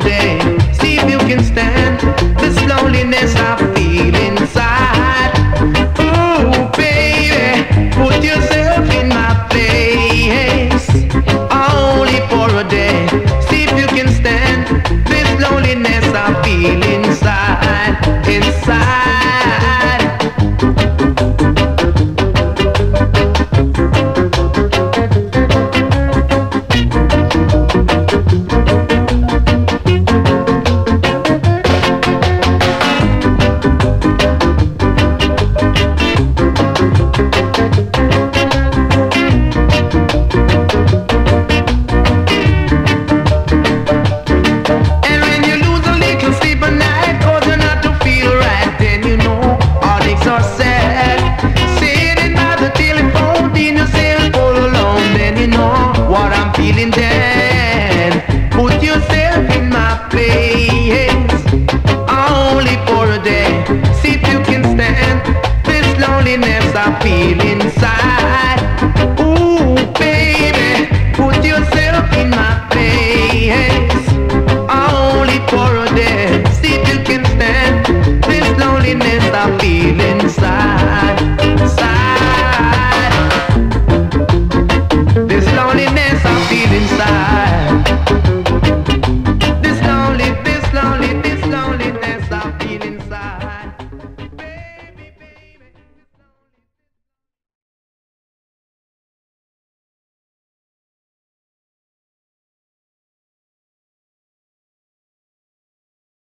day. nessa fila.